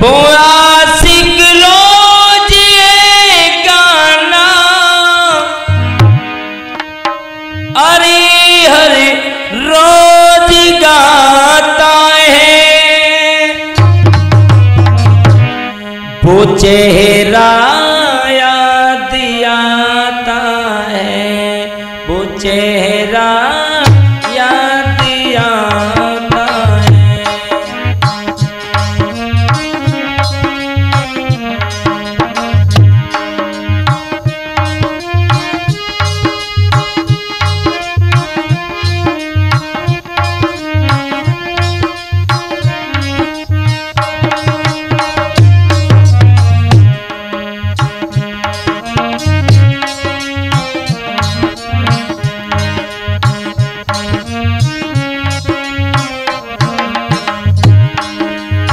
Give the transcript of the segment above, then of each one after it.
बोया सिक रोज ये गाना। अरे हर रोज गाता है। वो चेहरा याद आता है। वो चेहरा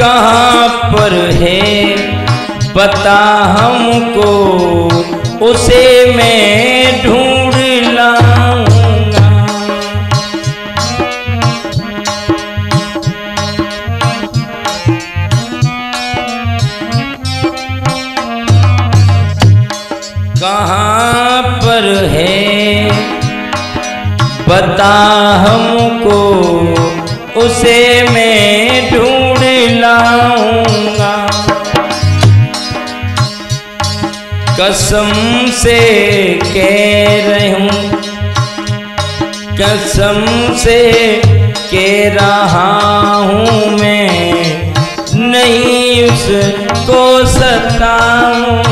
कहाँ पर है? बता हमको, उसे मैं ढूंढ लाऊँगा। कहाँ पर है? बता हमको, उसे मैं कसम से कह रही हूँ। कसम से कह रहा हूँ मैं। नहीं उसको सताऊँगा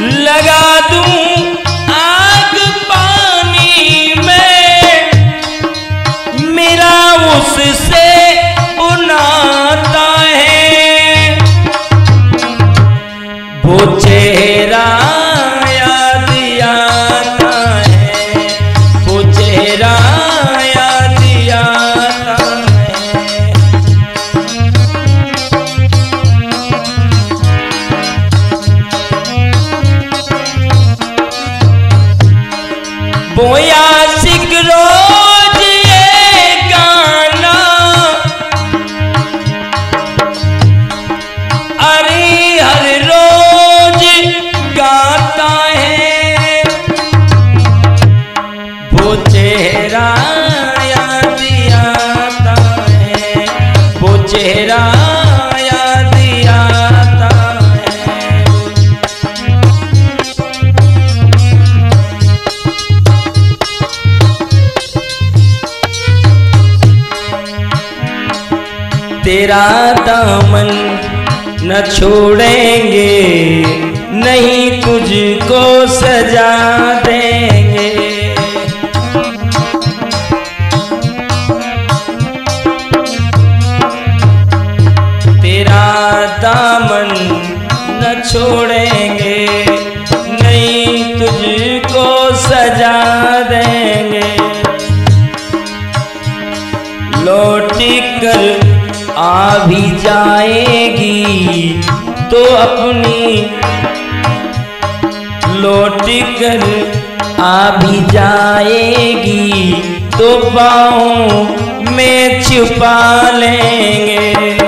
लगा दूँ आग पानी में। मेरा उससे उनाता है। वो चेहरा चेहरा आता है। वो चेहरा तेरा दामन न छोड़ेंगे नहीं तुझको सजा देंगे। दामन न छोड़ेंगे, नहीं तुझको सजा देंगे। लौट कर आ भी जाएगी तो अपनी। लौट कर आ भी जाएगी तो बाहों में छुपा लेंगे।